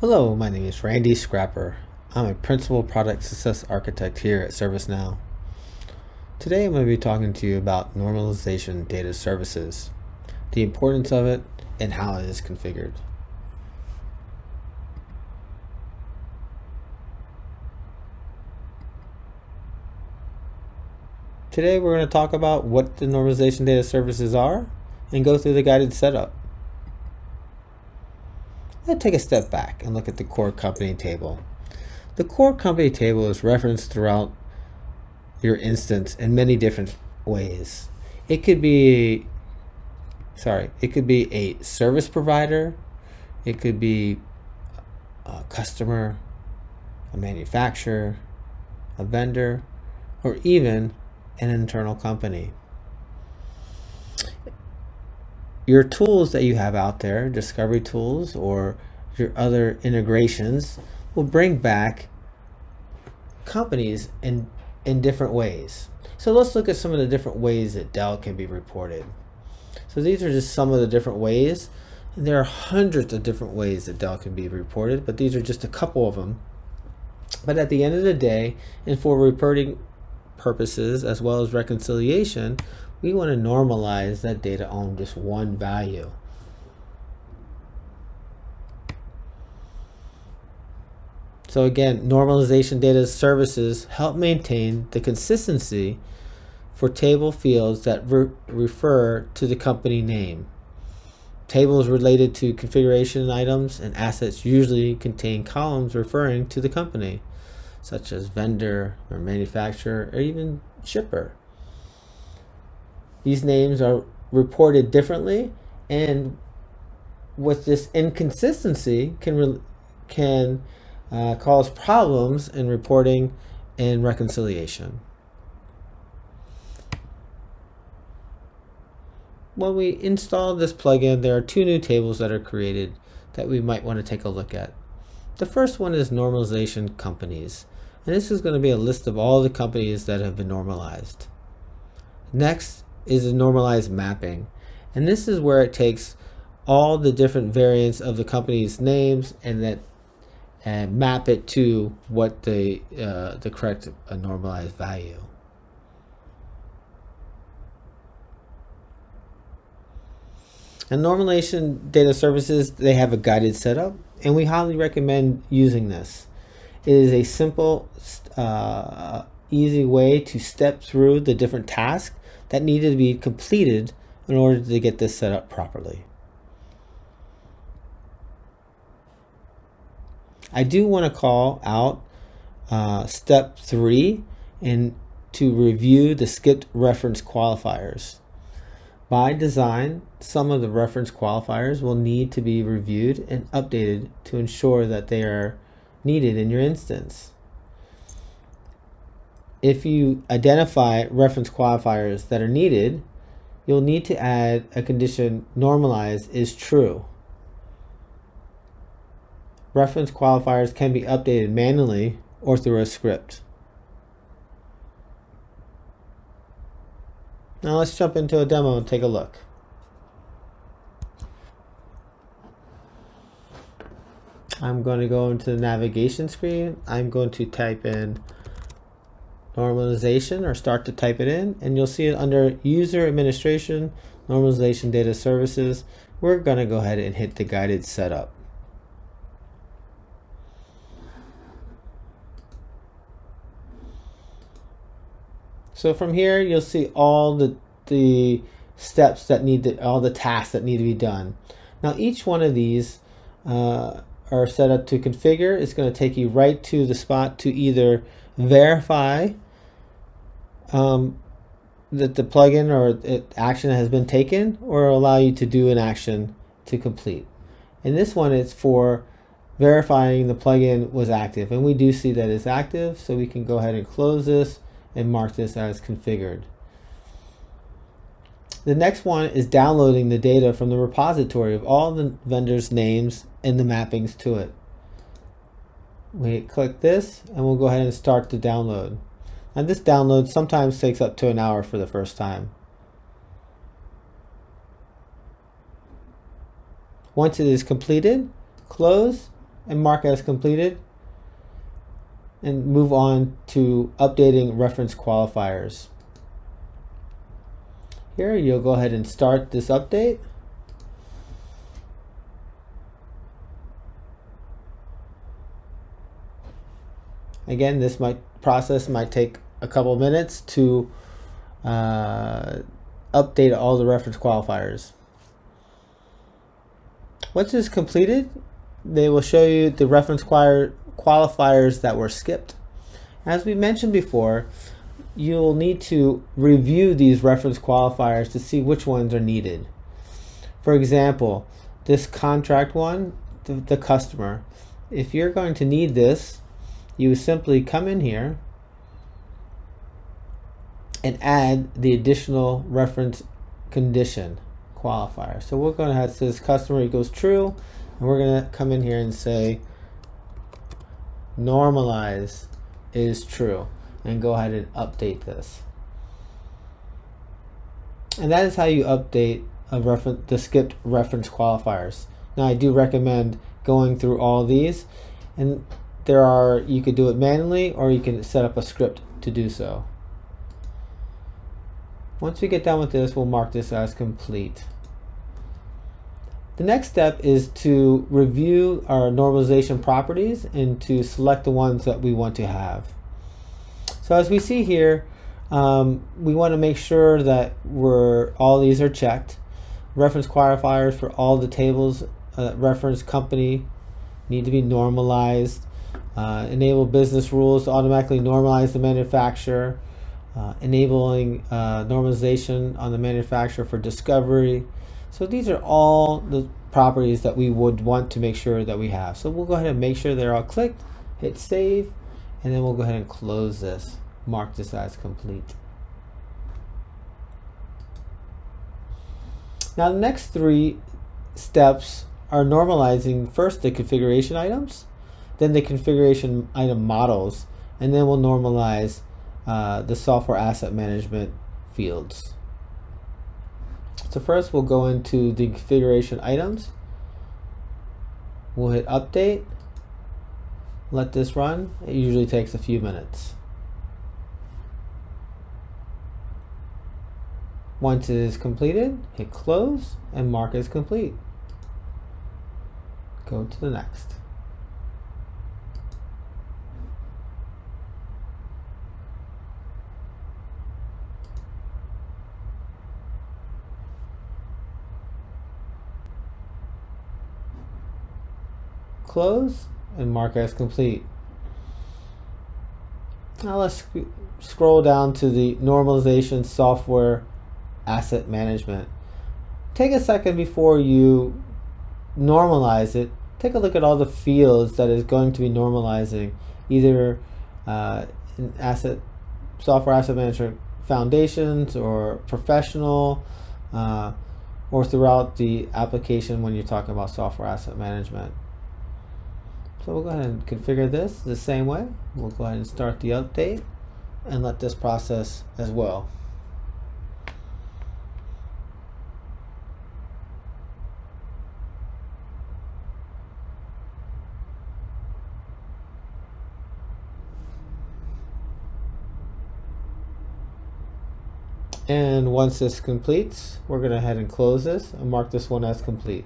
Hello, my name is Randy Scrapper. I'm a Principal Product Success Architect here at ServiceNow. Today I'm going to be talking to you about normalization data services, the importance of it, and how it is configured. Today we're going to talk about what the normalization data services are and go through the guided setup. Let's take a step back and look at the core company table. The core company table is referenced throughout your instance in many different ways. It could be, sorry, it could be a service provider, it could be a customer, a manufacturer, a vendor, or even an internal company. Your tools that you have out there, discovery tools or your other integrations, will bring back companies in, in different ways. So let's look at some of the different ways that Dell can be reported. So these are just some of the different ways. There are hundreds of different ways that Dell can be reported, but these are just a couple of them. But at the end of the day, and for reporting purposes as well as reconciliation, we want to normalize that data on just one value. So again, normalization data services help maintain the consistency for table fields that re refer to the company name. Tables related to configuration items and assets usually contain columns referring to the company such as vendor or manufacturer or even shipper. These names are reported differently and with this inconsistency can can uh, cause problems in reporting and reconciliation. When we install this plugin, there are two new tables that are created that we might want to take a look at. The first one is normalization companies. And this is going to be a list of all the companies that have been normalized. Next is a normalized mapping. And this is where it takes all the different variants of the company's names and that and map it to what the uh, the correct uh, normalized value. And normalization data services, they have a guided setup, and we highly recommend using this. It is a simple, uh, easy way to step through the different tasks that needed to be completed in order to get this set up properly. I do want to call out uh, step three and to review the skipped reference qualifiers. By design, some of the reference qualifiers will need to be reviewed and updated to ensure that they are needed in your instance. If you identify reference qualifiers that are needed, you'll need to add a condition normalize is true. Reference qualifiers can be updated manually or through a script. Now let's jump into a demo and take a look. I'm going to go into the navigation screen. I'm going to type in normalization or start to type it in and you'll see it under user administration normalization data services. We're going to go ahead and hit the guided setup. So from here, you'll see all the, the steps that need to, all the tasks that need to be done. Now each one of these uh, are set up to configure. It's going to take you right to the spot to either verify um, that the plugin or action has been taken or allow you to do an action to complete. In this one, it's for verifying the plugin was active. And we do see that it's active, so we can go ahead and close this and mark this as configured. The next one is downloading the data from the repository of all the vendors' names and the mappings to it. We click this and we'll go ahead and start the download. Now this download sometimes takes up to an hour for the first time. Once it is completed, close and mark as completed and move on to updating reference qualifiers. Here you'll go ahead and start this update. Again, this might process might take a couple minutes to uh, update all the reference qualifiers. Once it's completed, they will show you the reference qualifiers that were skipped. As we mentioned before, you'll need to review these reference qualifiers to see which ones are needed. For example, this contract one, the, the customer, if you're going to need this, you simply come in here and add the additional reference condition qualifier. So we're going to have says customer equals true, and we're going to come in here and say normalize is true, and go ahead and update this. And that is how you update a reference the skipped reference qualifiers. Now I do recommend going through all these, and there are you could do it manually or you can set up a script to do so. Once we get done with this, we'll mark this as complete. The next step is to review our normalization properties and to select the ones that we want to have. So as we see here, um, we want to make sure that we're, all these are checked. Reference qualifiers for all the tables uh, reference company need to be normalized. Uh, enable business rules to automatically normalize the manufacturer uh, enabling uh, normalization on the manufacturer for discovery. So these are all the properties that we would want to make sure that we have. So we'll go ahead and make sure they're all clicked, hit save, and then we'll go ahead and close this, mark this as complete. Now the next three steps are normalizing first the configuration items, then the configuration item models, and then we'll normalize uh, the software asset management fields. So first we'll go into the configuration items. We'll hit update. Let this run. It usually takes a few minutes. Once it is completed, hit close and mark as complete. Go to the next. Close and mark as complete. Now let's sc scroll down to the normalization software asset management. Take a second before you normalize it. Take a look at all the fields that is going to be normalizing either uh, in asset software asset management foundations or professional uh, or throughout the application when you're talking about software asset management. So we'll go ahead and configure this the same way. We'll go ahead and start the update and let this process as well. And once this completes, we're going to head and close this and mark this one as complete.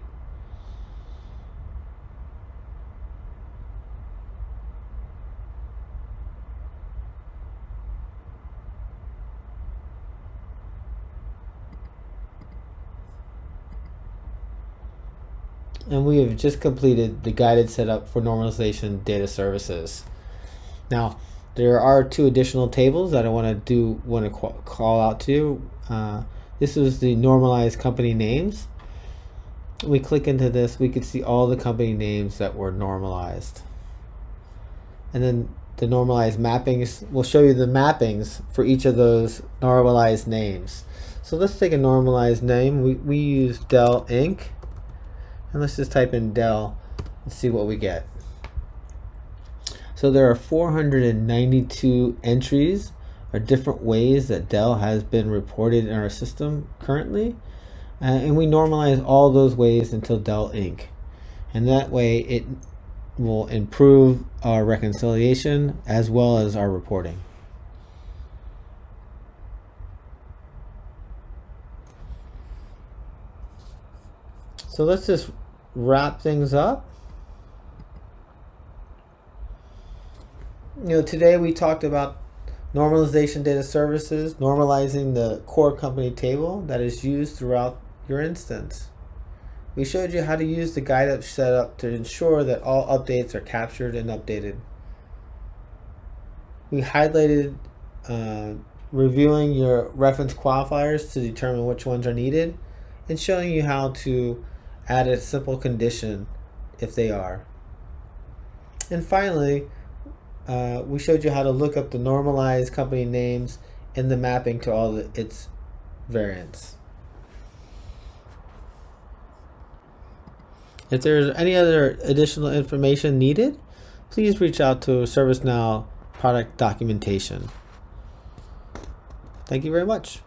And we have just completed the guided setup for normalization data services. Now, there are two additional tables that I want to do want to call out to. Uh, this is the normalized company names. We click into this, we can see all the company names that were normalized. And then the normalized mappings will show you the mappings for each of those normalized names. So let's take a normalized name. We, we use Dell Inc. And let's just type in Dell and see what we get. So there are 492 entries or different ways that Dell has been reported in our system currently. Uh, and we normalize all those ways until Dell Inc. And that way it will improve our reconciliation as well as our reporting. So let's just wrap things up. You know, today we talked about normalization data services, normalizing the core company table that is used throughout your instance. We showed you how to use the guided setup to ensure that all updates are captured and updated. We highlighted uh, reviewing your reference qualifiers to determine which ones are needed and showing you how to add a simple condition if they are. And finally, uh, we showed you how to look up the normalized company names and the mapping to all its variants. If there's any other additional information needed, please reach out to ServiceNow product documentation. Thank you very much.